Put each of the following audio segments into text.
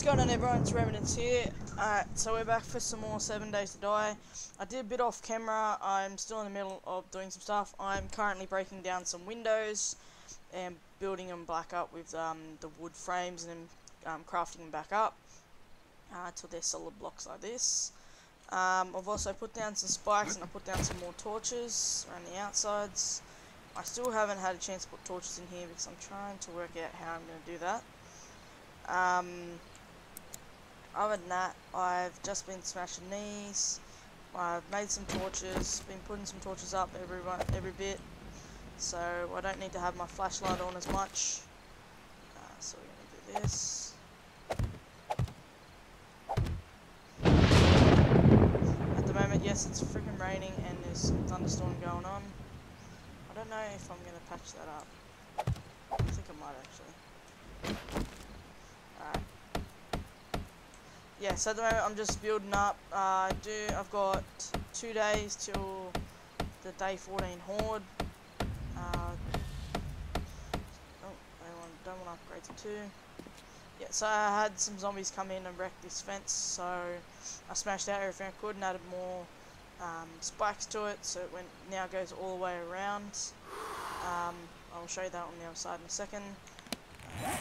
What's going on everyone, it's Reminets here. Alright, so we're back for some more 7 Days to Die. I did a bit off camera, I'm still in the middle of doing some stuff. I'm currently breaking down some windows and building them back up with um, the wood frames and um, crafting them back up uh, until they're solid blocks like this. Um, I've also put down some spikes and I put down some more torches around the outsides. I still haven't had a chance to put torches in here because I'm trying to work out how I'm going to do that. Um, other than that, I've just been smashing these. I've made some torches, been putting some torches up every every bit, so I don't need to have my flashlight on as much. Uh, so we're gonna do this. At the moment, yes, it's freaking raining and there's a thunderstorm going on. I don't know if I'm gonna patch that up. I think I might actually. Alright. Yeah, so at the moment I'm just building up. Uh, do I've got two days till the day 14 horde. Uh, oh, I don't want to upgrade to two. Yeah, so I had some zombies come in and wreck this fence, so I smashed out everything I could and added more um, spikes to it, so it went now goes all the way around. Um, I'll show you that on the other side in a second. Uh, I am,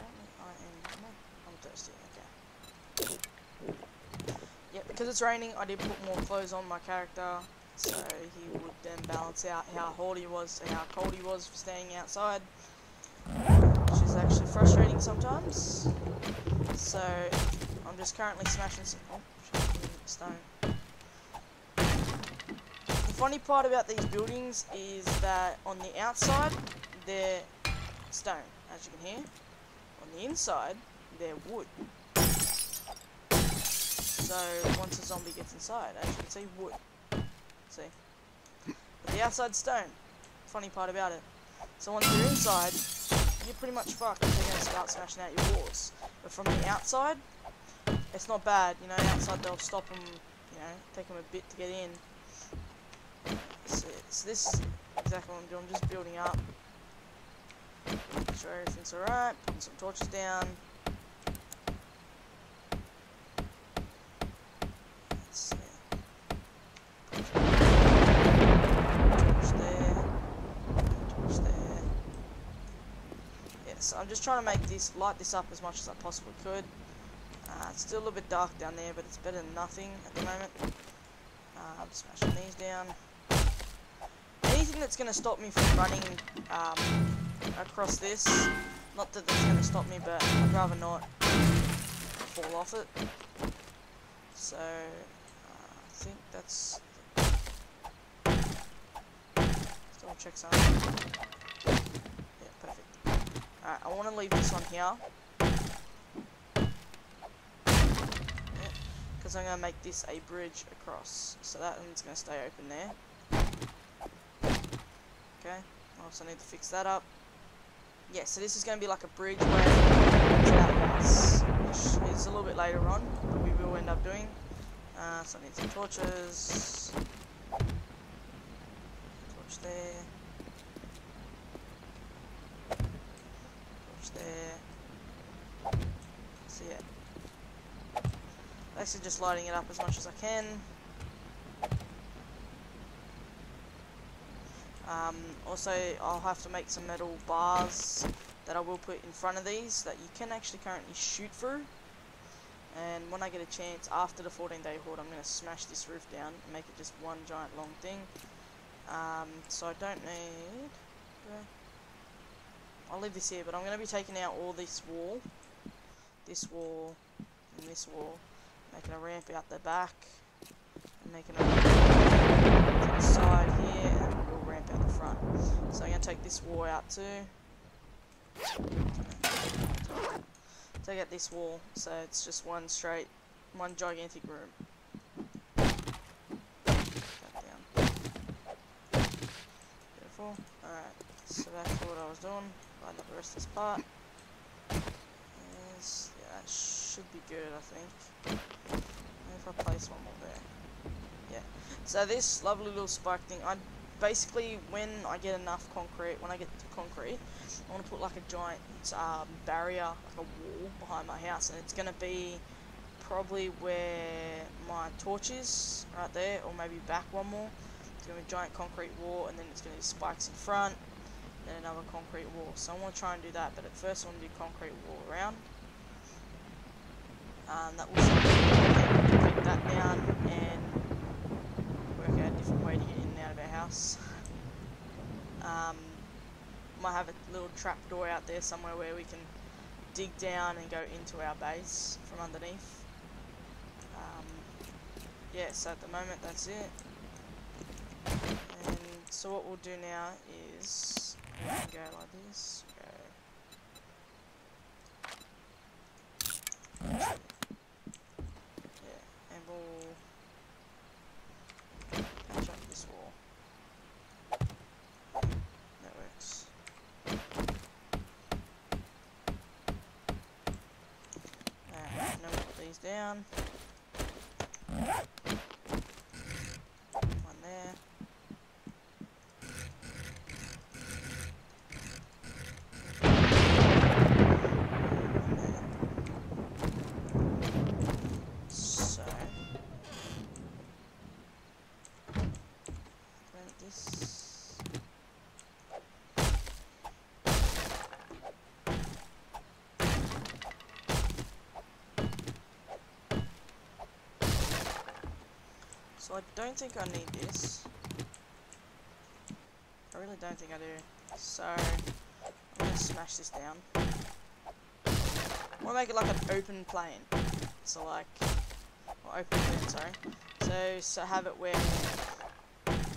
I'm thirsty. Yeah, because it's raining, I did put more clothes on my character, so he would then balance out how hot he was and how cold he was for staying outside, which is actually frustrating sometimes. So I'm just currently smashing some oh, stone. The funny part about these buildings is that on the outside they're stone, as you can hear. On the inside, they're wood. So once a zombie gets inside, as you can see, wood. See? But the outside stone. Funny part about it. So once you're inside, you're pretty much fucked if they're going to start smashing out your walls. But from the outside, it's not bad. You know, outside they'll stop them, you know, take them a bit to get in. So, so this is exactly what I'm doing. I'm just building up. Make sure everything's alright. Putting some torches down. So I'm just trying to make this, light this up as much as I possibly could. Uh, it's still a little bit dark down there, but it's better than nothing at the moment. Uh, I'm smashing these down. Anything that's going to stop me from running um, across this, not that that's going to stop me, but I'd rather not fall off it. So, think that's... Still check something. Yeah, perfect. Alright, I want to leave this on here. Because I'm going to make this a bridge across. So that one's going to stay open there. Okay, I also need to fix that up. Yeah, so this is going to be like a bridge that house, which is a little bit later on, but we will end up doing. Uh, so I need some torches. Torch there. Torch there. So yeah. Basically just lighting it up as much as I can. Um, also, I'll have to make some metal bars that I will put in front of these that you can actually currently shoot through. And when I get a chance, after the 14 day horde, I'm going to smash this roof down and make it just one giant long thing. Um, so I don't need... I'll leave this here, but I'm going to be taking out all this wall, this wall, and this wall, making a ramp out the back, and making a ramp to the side here, and a little ramp out the front. So I'm going to take this wall out too. Take get this wall, so it's just one straight, one gigantic room. Alright, so that's what I was doing line up the rest of this part. Is, yeah, that should be good, I think. if I place one more there. Yeah. So this lovely little spike thing, I basically when I get enough concrete, when I get the concrete, I want to put like a giant um, barrier, like a wall behind my house, and it's going to be probably where my torch is, right there, or maybe back one more. It's going to be a giant concrete wall, and then it's going to be spikes in front, then another concrete wall. So I want to try and do that, but at first I want to do concrete wall around. Um, that will keep that down and work out a different way to get in and out of our house. Um, might have a little trap door out there somewhere where we can dig down and go into our base from underneath. Um, yeah, so at the moment that's it. And so what we'll do now is we can go like this. Go. Down. So I don't think I need this. I really don't think I do. So, I'm to smash this down. I want to make it like an open plane. So like, or open plane, sorry. So, so have it where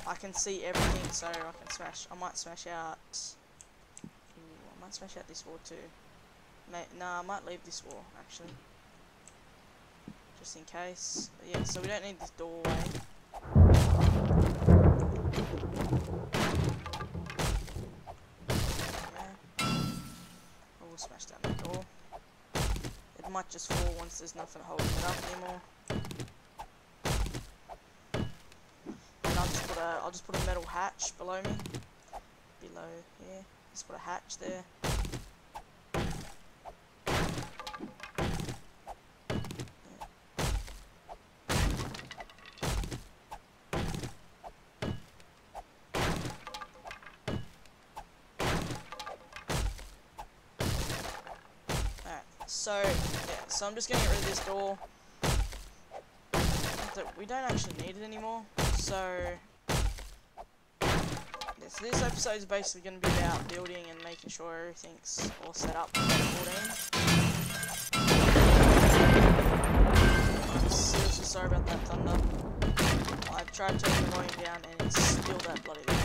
I can see everything, so I can smash, I might smash out, ooh, I might smash out this wall too. May, nah, I might leave this wall, actually just in case. But yeah, so we don't need this doorway. Just fall once there's nothing holding it up anymore. And I'll just put a I'll just put a metal hatch below me. Below here. Just put a hatch there. So, so I'm just gonna get rid of this door. We don't actually need it anymore, so... Yeah, so this episode is basically going to be about building and making sure everything's all set up for 14. Seriously sorry about that thunder. I've tried turning the volume down and it's still that bloody loud.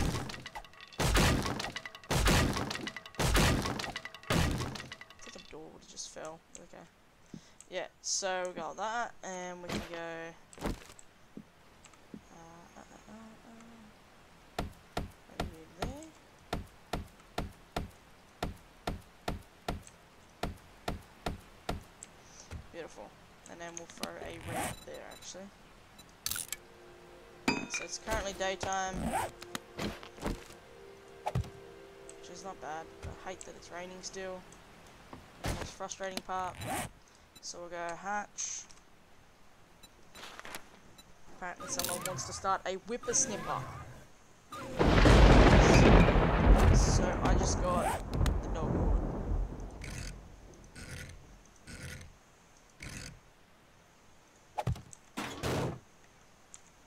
just fell. Okay. Yeah, so we got that, and we can go. Uh, uh, uh. Beautiful. And then we'll throw a ramp there, actually. So it's currently daytime. Which is not bad. I hate that it's raining still most frustrating part. So we'll go hatch. Apparently someone wants to start a whippersnipper. So I just got the dog board.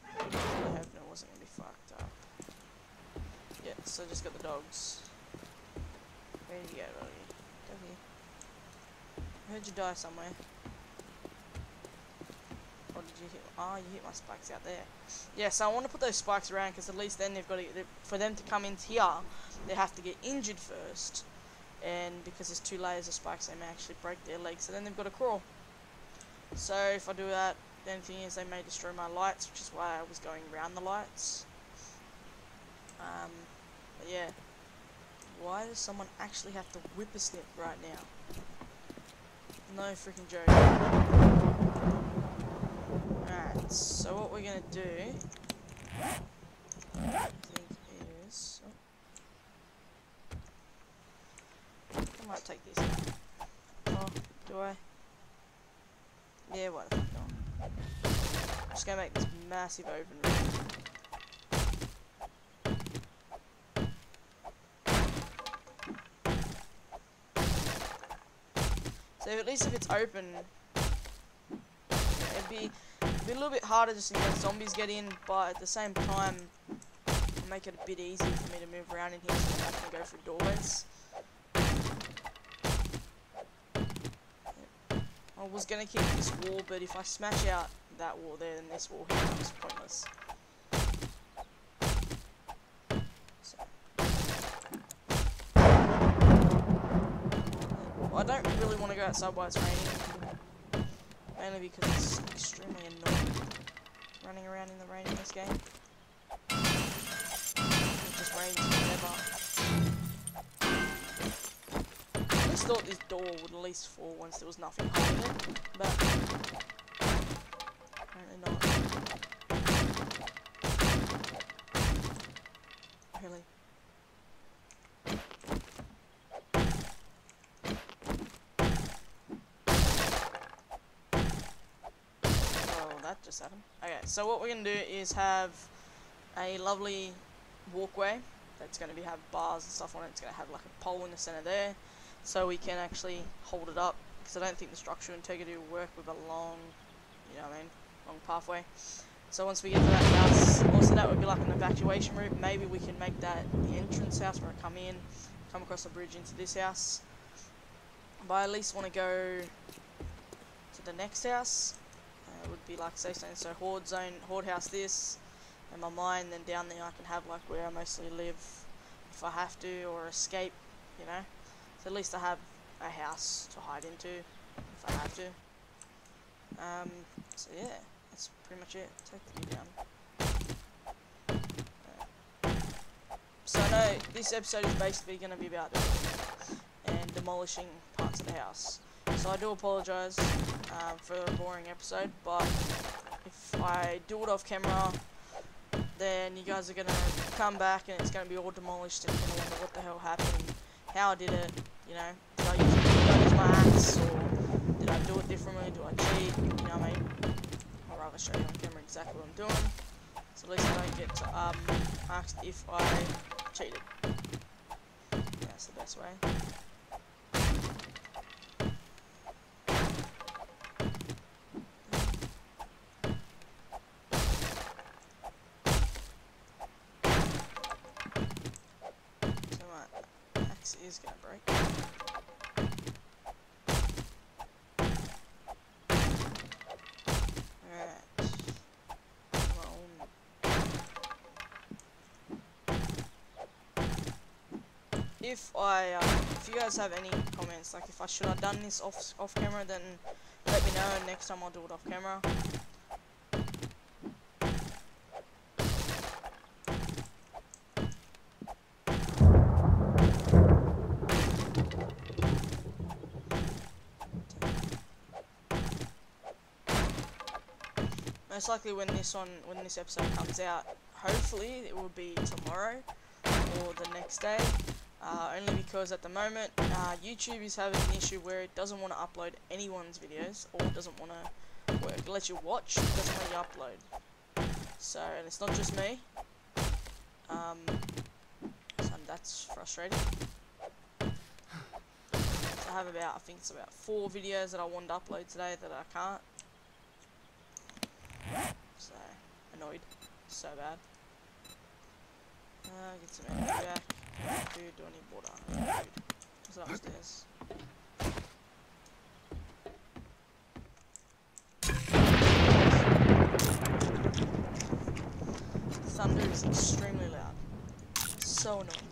I hope it wasn't gonna be fucked up. Yeah, so I just got the dogs. Where did you go, buddy? Go here. Heard you die somewhere. Or did you hit? Oh, you hit my spikes out there. Yeah, so I want to put those spikes around because at least then they've got to, for them to come into here, they have to get injured first. And because there's two layers of spikes, they may actually break their legs. So then they've got to crawl. So if I do that, the only thing is they may destroy my lights, which is why I was going around the lights. Um, but yeah. Why does someone actually have to whip a snip right now? No freaking joke. Alright, so what we're gonna do I think is oh, I might take this. Oh, do I? Yeah, what the fuck not? I'm just gonna make this massive open room. So at least if it's open, it'd be, it'd be a little bit harder just in case zombies get in, but at the same time, make it a bit easier for me to move around in here so I can go through doorways. I was gonna keep this wall, but if I smash out that wall there, then this wall here becomes pointless. I don't really want to go outside while it's raining. Mainly because it's extremely annoying running around in the rain in this game. It just rains forever. I just thought this door would at least fall once there was nothing holding it, but apparently not. Just happened. Okay, so what we're going to do is have a lovely walkway that's going to be have bars and stuff on it. It's going to have like a pole in the center there, so we can actually hold it up. Because I don't think the structural integrity will work with a long, you know what I mean, long pathway. So once we get to that house, also that would be like an evacuation route. Maybe we can make that the entrance house where I come in, come across the bridge into this house. But I at least want to go to the next house it would be like say so horde zone horde house this and my mine then down there I can have like where I mostly live if I have to or escape you know? So at least I have a house to hide into if I have to. Um, so yeah that's pretty much it. Take the down. So no this episode is basically going to be about and demolishing parts of the house so I do apologise um, for a boring episode, but if I do it off camera, then you guys are to come back and it's to be all demolished and you're to wonder what the hell happened, how I did it, you know, did I use, did I use my axe, or did I do it differently, do I cheat, you know what I mean? I'd rather show you on camera exactly what I'm doing, so at least I don't get um, asked if I cheated. That's the best way. is gonna break. Alright. If I, um, if you guys have any comments, like if I should have done this off off camera, then let me know. Next time I'll do it off camera. most likely when this one, when this episode comes out, hopefully it will be tomorrow or the next day. Uh, only because at the moment uh, YouTube is having an issue where it doesn't want to upload anyone's videos or it doesn't want to work. It lets you watch, it doesn't let you upload. So, and it's not just me. Um, so that's frustrating. I have about, I think it's about four videos that I want to upload today that I can't. So, annoyed. So bad. Uh, get some energy back. Dude, do I need water? Dude. What's upstairs? Thunder is extremely loud. So annoying.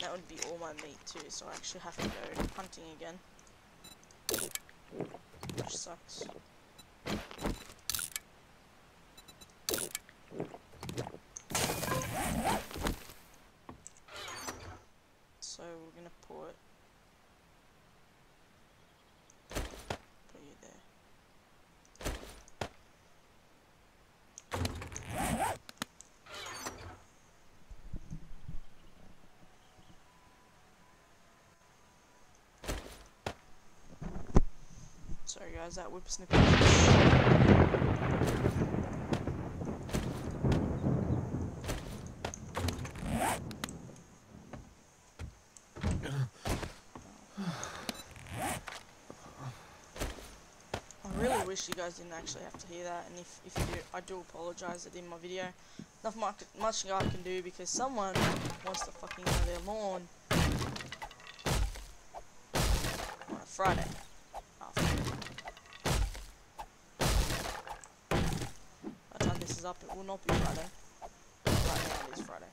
That would be all my meat too, so I actually have to go hunting again. Which sucks. So we're gonna put put you there. Sorry guys, that. I really wish you guys didn't actually have to hear that, and if, if you do, I do apologise that in my video. Not much, much I can do because someone wants to fucking mow their lawn on a Friday afternoon. By the time this is up, it will not be Friday. Right now it is Friday.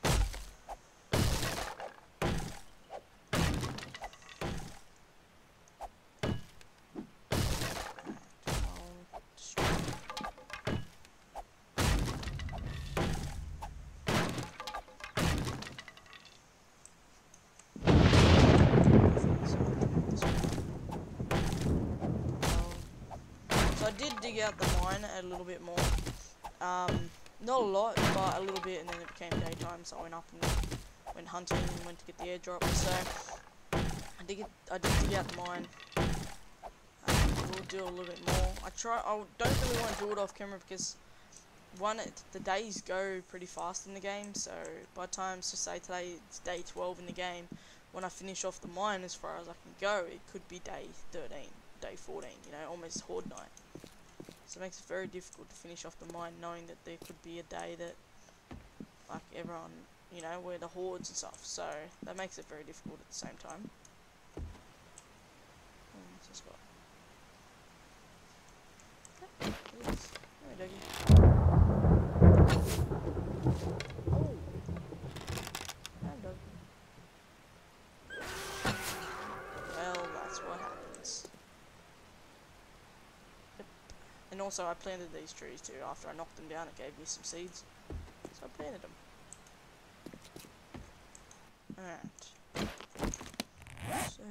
So I did dig out the mine a little bit more. Um, not a lot, but a little bit, and then it became daytime, so I went up and went hunting and went to get the airdrop. So I did, get, I did dig out the mine. Um, I will do a little bit more. I try. I don't really want to do it off camera because one, it, the days go pretty fast in the game. So by the time, so say today it's day 12 in the game, when I finish off the mine as far as I can go, it could be day 13, day 14. You know, almost horde night. So it makes it very difficult to finish off the mine knowing that there could be a day that, like everyone, you know, where the hordes and stuff. So that makes it very difficult at the same time. Um, what's this. Hey, doggy. Oh. Hi, doggy. Well, that's what happens. Yep. And also, I planted these trees too. After I knocked them down, it gave me some seeds. So I planted them. Alright. So.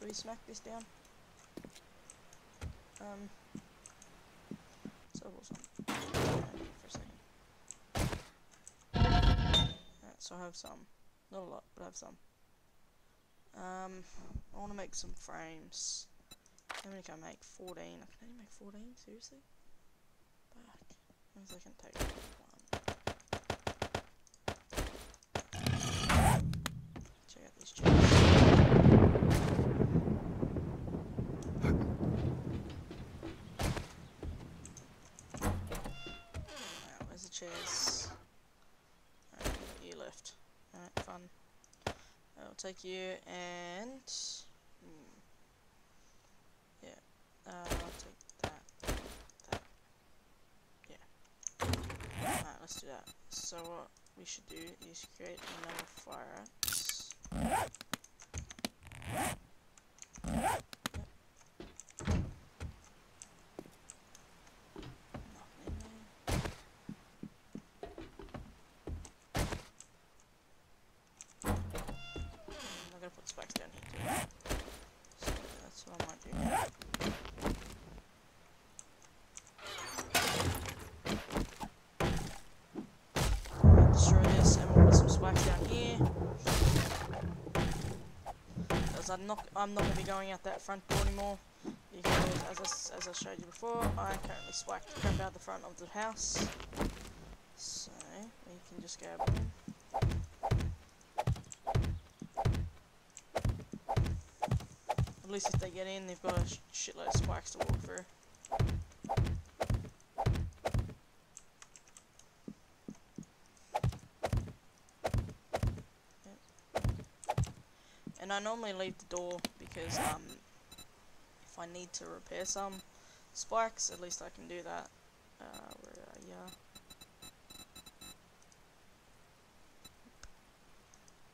Do we smack this down? Um. So on? For a second. Alright, so I have some. Not a lot, but I have some. Um, I want to make some frames. How many can I make? 14. I can only make 14? Seriously? Fuck. How I can take one. Check out these chairs. Now, where's the chairs? Alright, you left. Alright, fun. I'll take you and hmm, yeah, uh, I'll take that, that, yeah. Alright, that. So what we should do is create another fire axe. Nothing. I'm gonna put spikes down here too. So that's what I might do. I'm not, I'm not to be going out that front door anymore. Because as I, as I showed you before, I currently spiked the crap out the front of the house. So, we can just go. At least if they get in, they've got a sh- shitload of spikes to walk through. I normally leave the door because um, if I need to repair some spikes, at least I can do that. Uh, where are ya?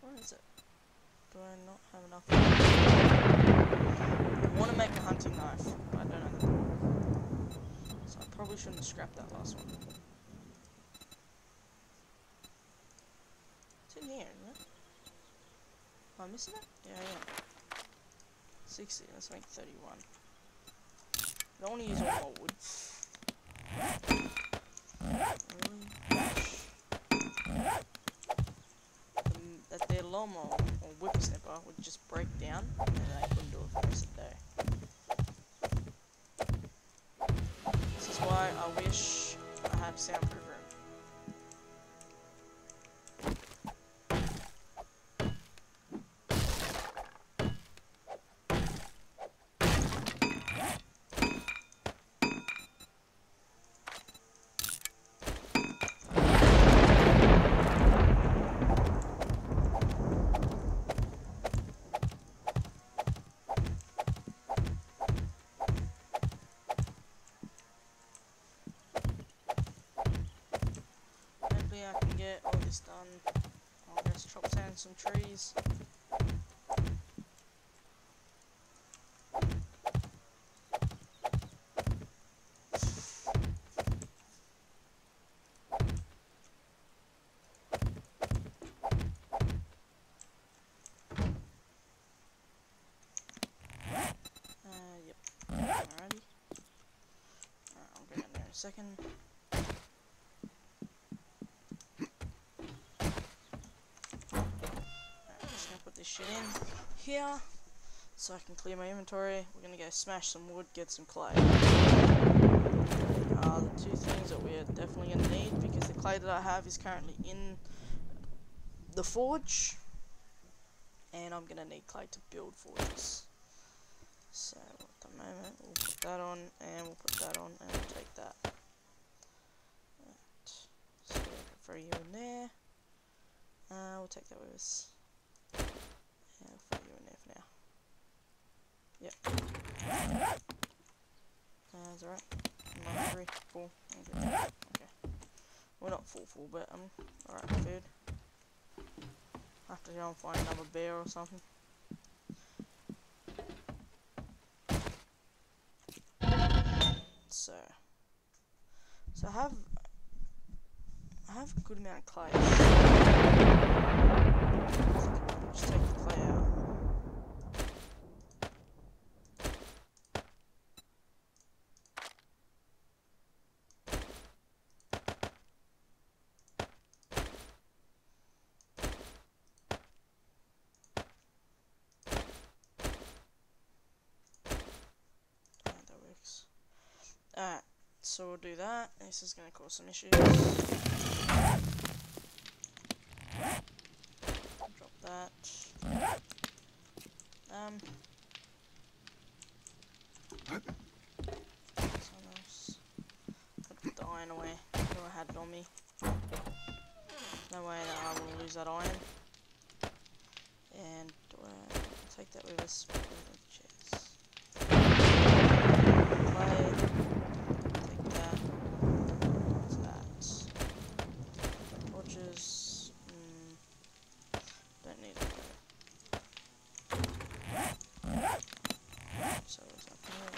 Where is it? Do I not have enough? I want to make a hunting knife, but I don't have the. So I probably shouldn't scrap that last one. It's in here, isn't it? Am I missing it? Yeah, am. 60, let's make 31. I don't want to use all my wood. Really? um, that their lawnmower or whippersnipper would just break down and I couldn't do it for get all this done. I'll just chop down some trees. Uh, yep. Alrighty. Alright, I'll there in a second. Alright, I'm just gonna put this shit in here so I can clear my inventory. We're gonna go smash some wood, get some clay. Uh, the two things that we're definitely gonna need because the clay that I have is currently in the forge, and I'm gonna need clay to build forges. So at the moment we'll put that on, and we'll put that on, and we'll take that. Right. So throw you in there. Uh, we'll take that with us. Yeah, I'll throw you in there for now. Yep. Uh, that's alright. Not hungry. Full. Okay. Well, not full, full, but I'm alright food. I have to go and find another bear or something. So, so I have I have a good amount of clay. Just take the clay out. Yeah, that works. Alright, so we'll do that. This is gonna cause some issues. Drop that. Um. Something else. Gotta put the iron away. I I had it on me. No way that I will lose that iron. And uh, take that with us. Put it in the chest. Clay. Take that. What's that? Torches. Mm, don't need it though. So what's up here?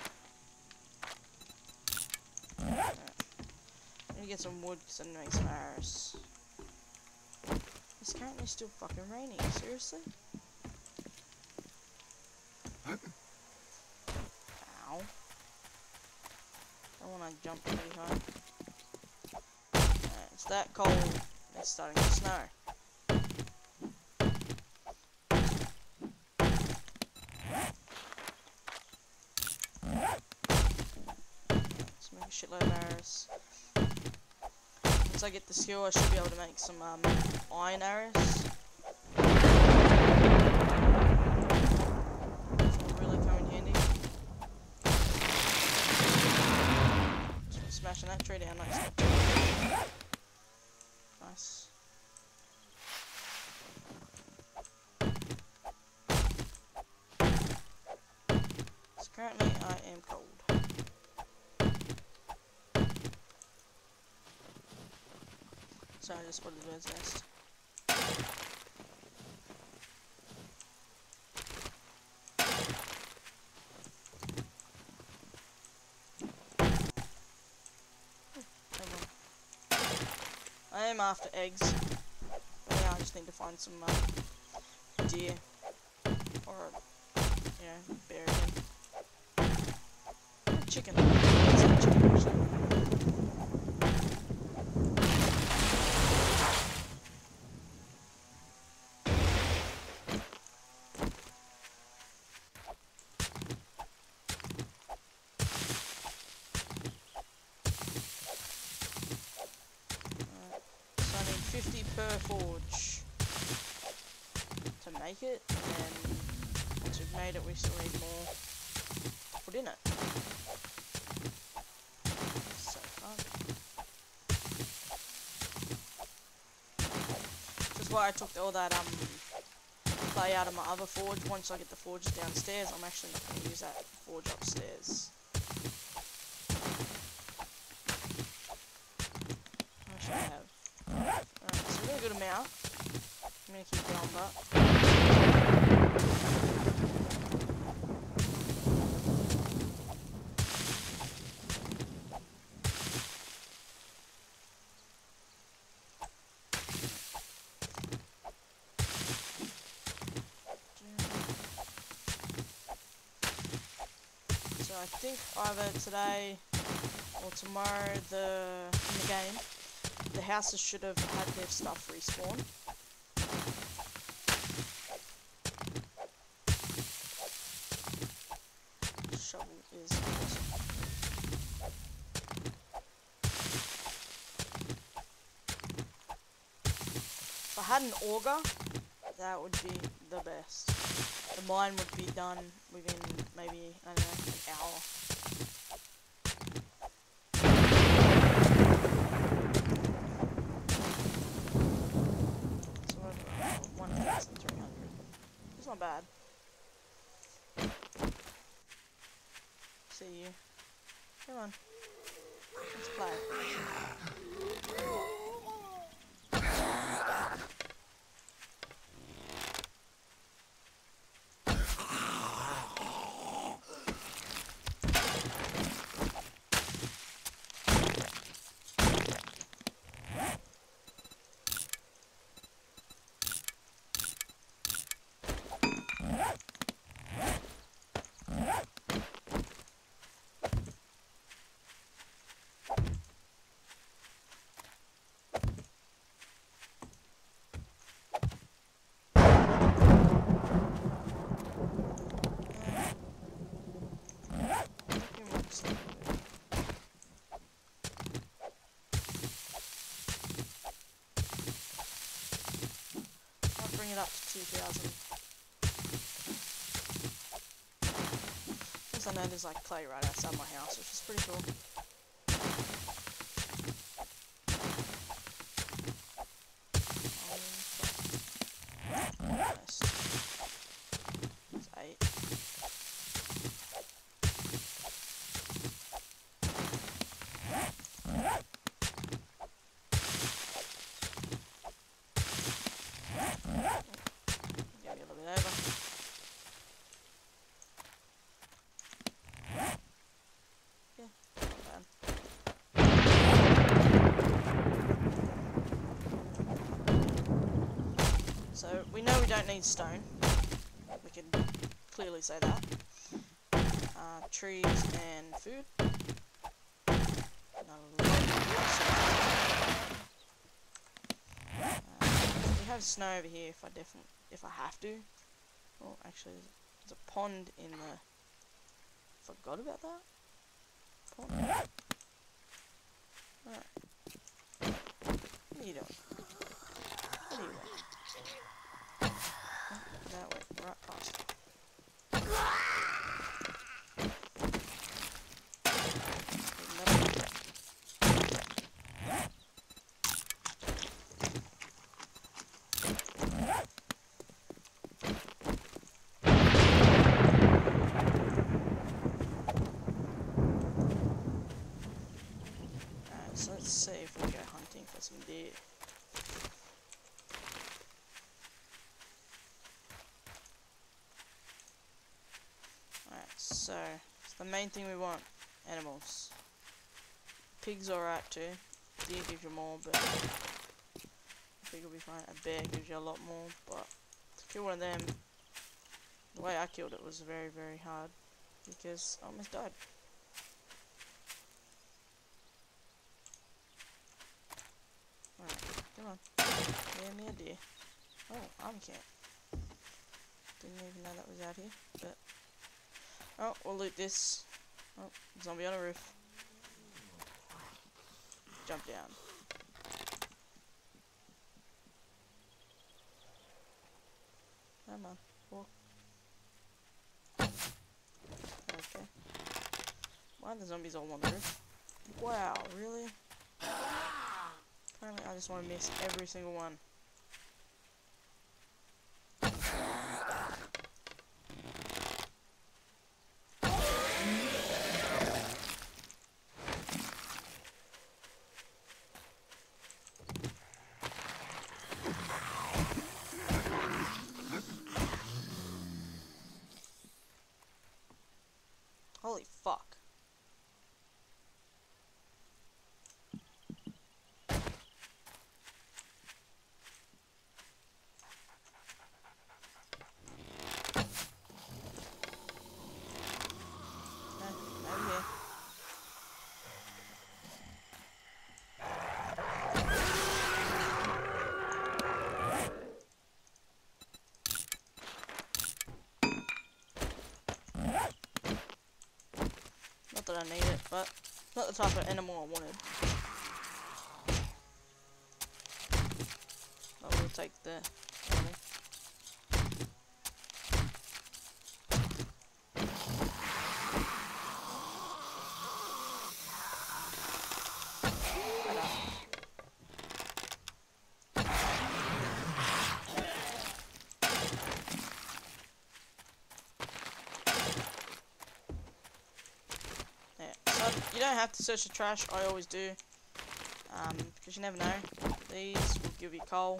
Alright. I'm some wood because I need to make some arrows. It's currently still fucking raining, seriously? Ow. I wanna jump pretty high. Alright, it's that cold. It's starting to snow. Let's make a shitload of arrows. Once I get the skill, I should be able to make some um, iron arrows. Really come in handy. Smashing that tree down nice. Nice. So currently I am cold. So I spotted the nest. I am after eggs. Yeah, I just need to find some uh, deer. Or, again. Chicken. Chicken, actually. 50 per forge to make it, and once we've made it, we still need more put in it. So fun. Why I took all that um clay out of my other forge. Once I get the forge downstairs, I'm actually not going to use that forge upstairs. How much do I have? Alright, amount. I'm to keep going. So I think either today or tomorrow the in the game the houses should have had their stuff respawn. Shovel is. If I had an auger, that would be the best. The mine would be done within maybe, I don't know, an hour. So what have I got? 1,300. See you. Come on. Let's play. Give me one second. I'll 2000. Because I know there's like clay right outside my house, which is pretty cool. Um, nice. That's eight. Get me a little bit over. Yeah, not bad. So we know we don't need stone. We can clearly say that. Uh, trees and food. Uh, we have snow over here if I definitely if I have to. Oh, actually, there's, there's a pond in the. Forgot about that. Pond. Alright. What are you doing? What are you doing? Oh, that went right past. Metal. Alright, so let's see if we go for. Alright, so it's the main thing we want animals. Pigs alright too. Deer gives you more, but pig will be fine. A bear gives you a lot more, but to kill one of them, the way I killed it was very, very hard because I almost died. damn near dead. Oh, I'm cat. Didn't even know that was out here, but... Oh, we'll loot this. Oh, zombie on a roof. Jump down. Come on, walk. Okay. Why are the zombies all on the roof? Wow, really? Apparently I just want to miss every single one. That I need it, but not the type of animal I wanted. I will take the animal. Ta-da. Yeah, so you don't have to search the trash, I always do. Um, because you never know. These will give you coal.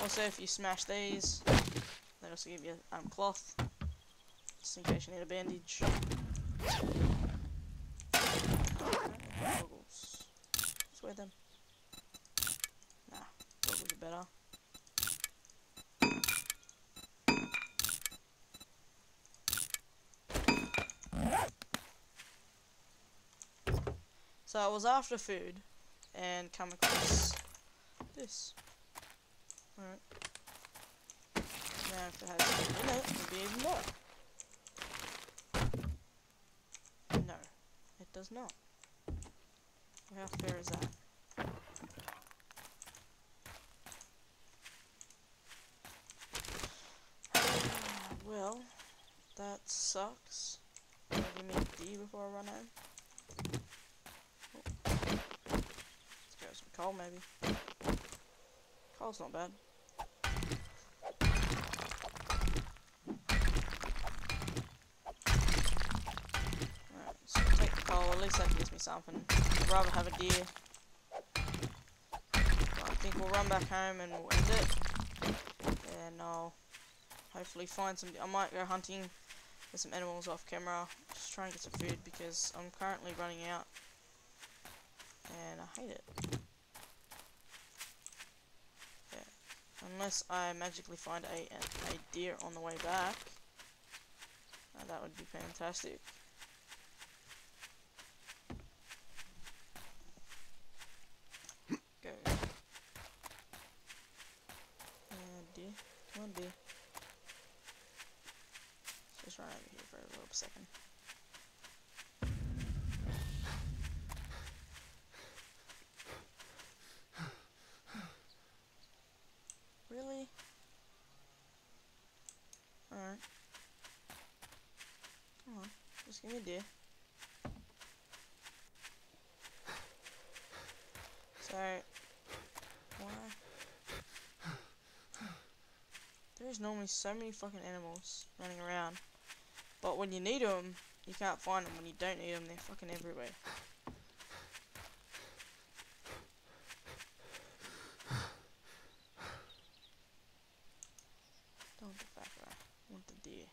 Also, if you smash these, they also give you um, cloth, just in case you need a bandage. Goggles. Let's wear them. So I was after food and come across this. Alright. Now if it has food in it, it'll be even more. No, it does not. How fair is that? well, that sucks. Give me a D before I run home. Let's go some coal maybe. Coal's not bad. Alright, so take the coal, at least that gives me something. I'd rather have a deer. I think we'll run back home and we'll end it. And I'll hopefully find some. I might go hunting with some animals off camera. Just try and get some food because I'm currently running out. And I hate it. Unless I magically find a, a, deer on the way back. Uh, that would be fantastic. Go. Uh, deer. Come on, deer. Just run over here for a little second. Really? Alright. Come give me. Why? There's normally so many fucking animals running around. But when you need them, you can't find them. When you don't need them, they're fucking everywhere. Don't want the factor. I want the deer.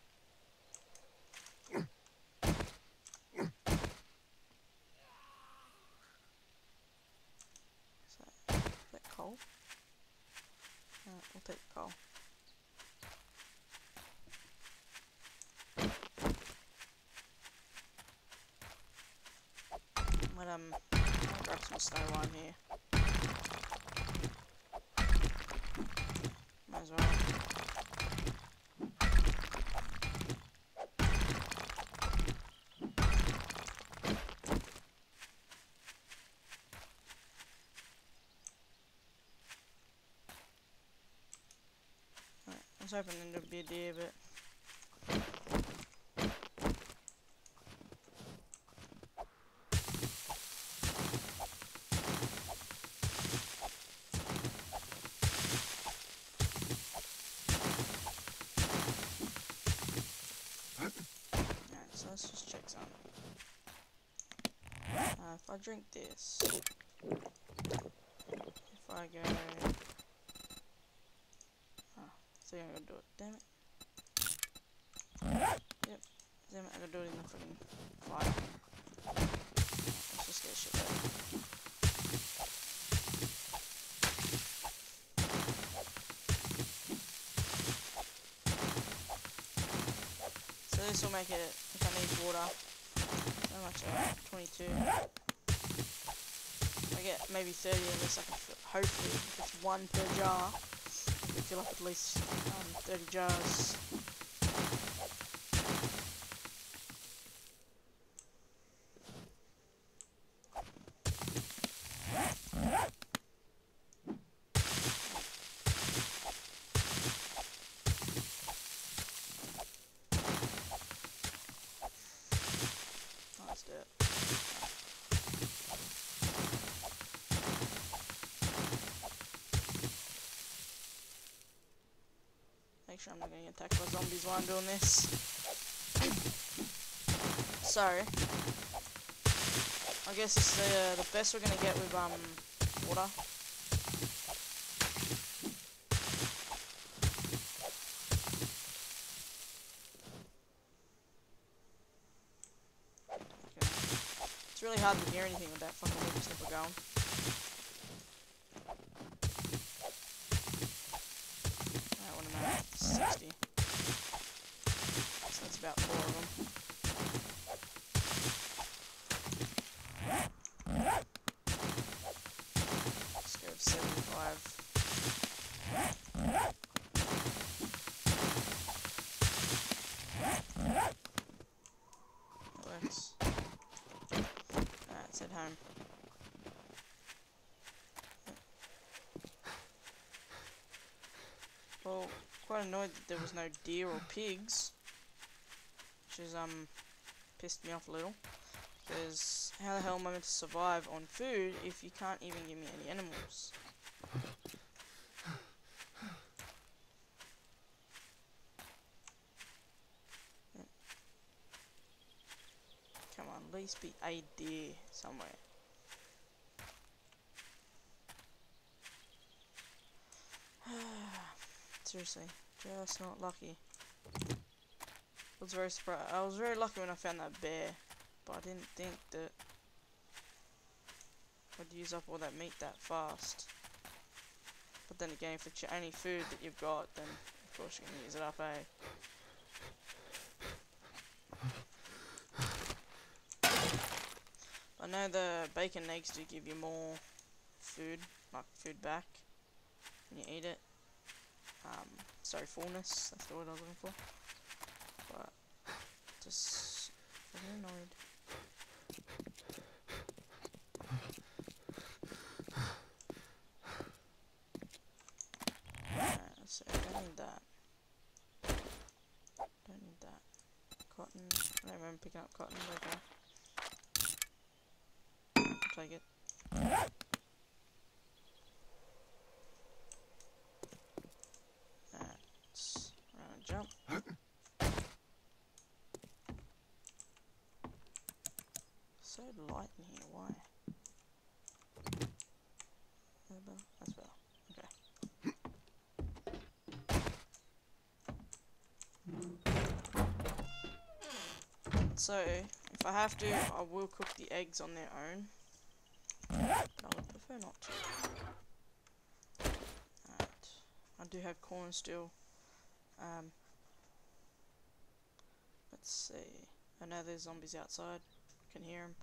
So, is that coal? Alright, we'll take the coal. Might um I'll grab some snow lime here. Might as well. Hoping there'd be a deer, but let's just check some. Uh, if I drink this, if I go, oh, I'm gonna do it. Damn it. Yep. Damn it, I gotta do it in the freaking fire. Let's just get shit. So this will make it, if I need water, how much? Uh, 22. If I get maybe 30 of this, I can hopefully, if it's one per jar, I can fill up at least 30 jars. Oh, let's do it. Getting attacked by zombies while I'm doing this. so, I guess it's the, the best we're gonna get with um water. Okay. It's really hard to hear anything with that fucking whip snipper going. Alright, what am I at? 60. So that's about four of them. Let's go 75. That works. Alright. Well, quite annoyed that there was no deer or pigs. Which is, um, pissed me off a little. Because how the hell am I meant to survive on food if you can't even give me any animals? Come on, at least be a deer somewhere. Seriously, just not lucky. Was very surprised. I was very lucky when I found that bear, but I didn't think that I'd use up all that meat that fast. But then again, if it's your only food that you've got, then of course you're gonna use it up, eh? I know the bacon and eggs do give you more food, like food back, when you eat it. Um, sorry, fullness, that's the word I was looking for. Just fucking annoyed. So don't need that. Don't need that. Cotton, I remember picking up cotton, okay. Take it. Alright, let's run and jump. So light in here, why? That better? That's better. Okay. So, if I have to, I will cook the eggs on their own. But I would prefer not to. Alright. I do have corn still. Um, let's see. I know there's zombies outside. Can hear them.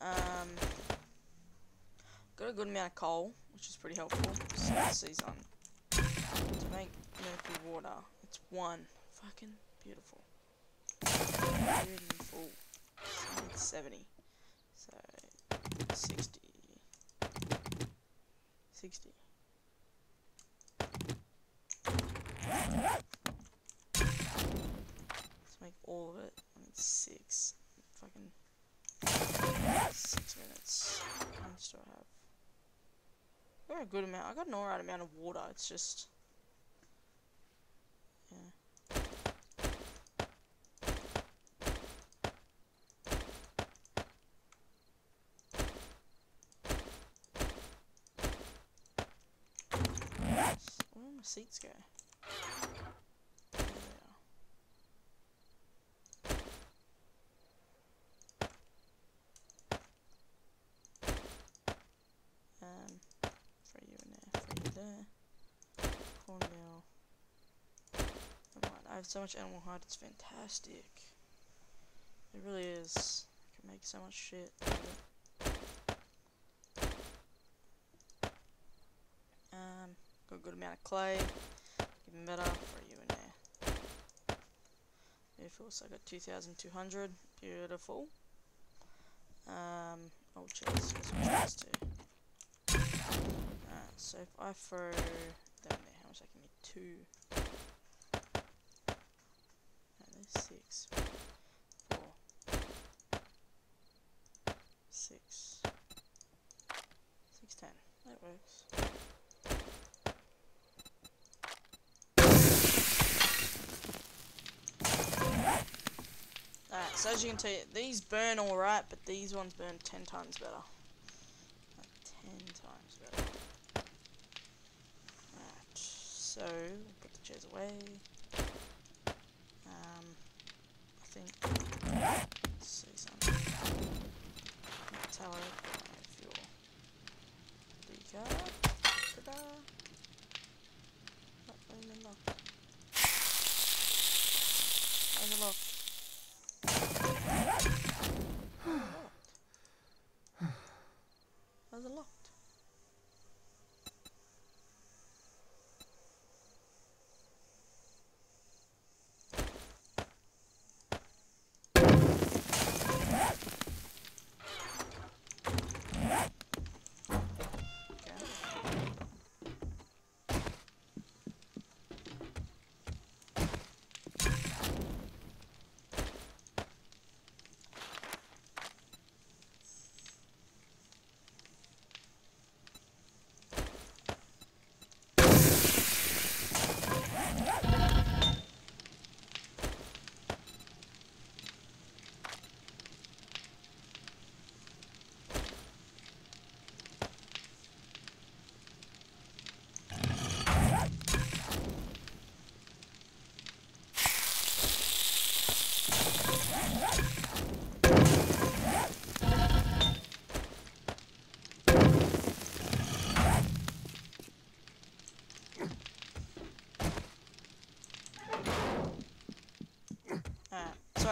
Um, got a good amount of coal, which is pretty helpful. Some. To make murky water. It's one. Fucking beautiful. Oh, 70. So, 60. 60. Let's make all of it. I need six. Fucking six minutes. How much do I have? I got a good amount. I got an alright amount of water. It's just seats go? Um, there. Cornmeal. I have so much animal hide, it's fantastic. It really is. I can make so much shit out of it. Um, got a good amount of clay. Even better, throw you in there. Beautiful, so I got 2,200. Beautiful. Um, oh. Alright, so if I throw them there, how much that can me? Two. No, there's six. Four. Six. Six ten. That works. Alright, so as you can see, these burn alright, but these ones burn ten times better. Like ten times better. Alright, so put the chairs away. Um, I think. Let's see something. Fuel. Ta-da!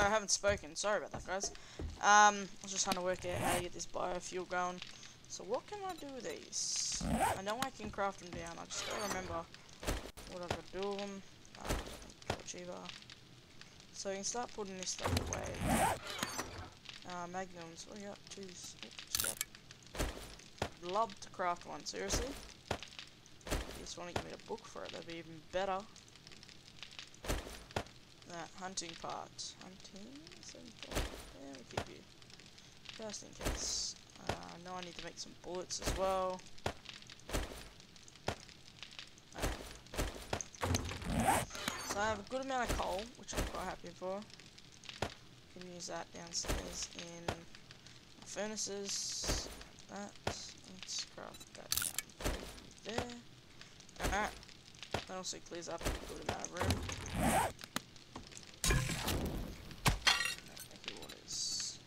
I haven't spoken. Sorry about that, guys. Um, I was just trying to work out how to get this biofuel going. So what can I do with these? I know I can craft them down. I just gotta remember what got to do with them. Torchiva. So you can start putting this stuff away. Uh, magnums. What do you got? Two. Love to craft one. Seriously. If you just want to give me a book for it, that'd be even better. That hunting part. Hunting? Yeah, we keep you. Just in case. Uh, I I need to make some bullets as well. So I have a good amount of coal, which I'm quite happy for. Can use that downstairs in my furnaces. That. Let's craft that down there. Alright. That also clears up a good amount of room. Thank you, what is-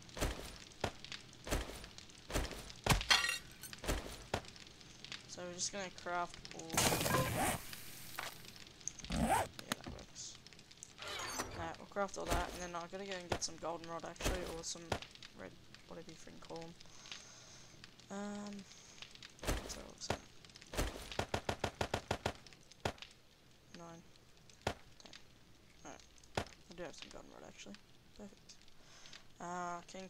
So we're just gonna craft all. Yeah, that works. Alright, we'll craft all that, and then I'm gonna go and get some goldenrod actually, or some red, whatever you freaking call them. Um, so looks like nine, ten. Alright, I do have some goldenrod actually. Perfect. Uh, can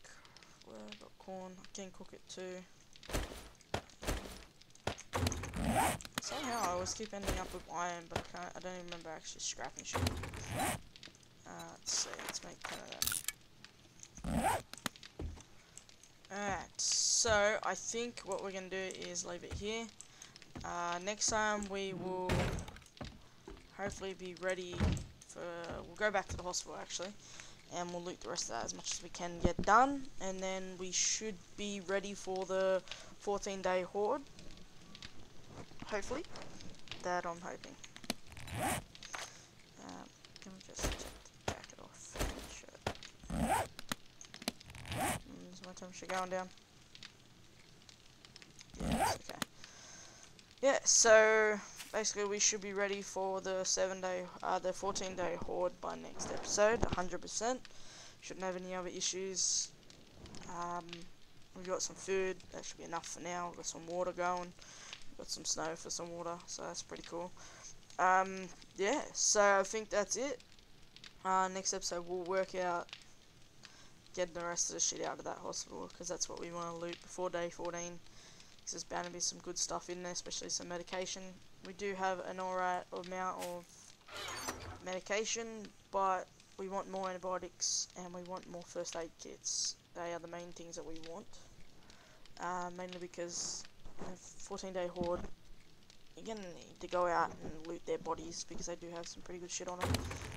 well, I've got corn. I can cook it too. Somehow I always keep ending up with iron, but I can't. I don't even remember actually scrapping shit. Uh, let's see. Let's make ten of them. Alright, so I think what we're gonna do is leave it here. Uh, next time we will hopefully be ready for. We'll go back to the hospital actually, and we'll loot the rest of that as much as we can get done, and then we should be ready for the 14 day horde hopefully, that I'm hoping. Um, can just take the jacket off and shirt? Is my temperature going down? Yeah, okay. Yeah, so basically we should be ready for the seven day, uh, the 14 day horde by next episode, 100%. Shouldn't have any other issues. Um, we've got some food, that should be enough for now. We've got some water going, got some snow for some water, so that's pretty cool. Um, yeah, so I think that's it. Uh, next episode we'll work out getting the rest of the shit out of that hospital, because that's what we want to loot before day 14. Because There's bound to be some good stuff in there, especially some medication. We do have an alright amount of medication, but we want more antibiotics and we want more first aid kits. They are the main things that we want. Uh, mainly because 14 day horde, you're gonna need to go out and loot their bodies because they do have some pretty good shit on them.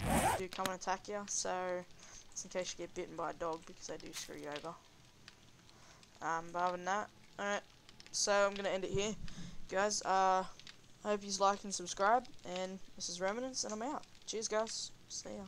They do come and attack you, so just in case you get bitten by a dog because they do screw you over. Um, but other than that, alright so I'm gonna end it here, guys. Uh, I hope you like and subscribe. And this is Reminets, and I'm out. Cheers, guys. See ya.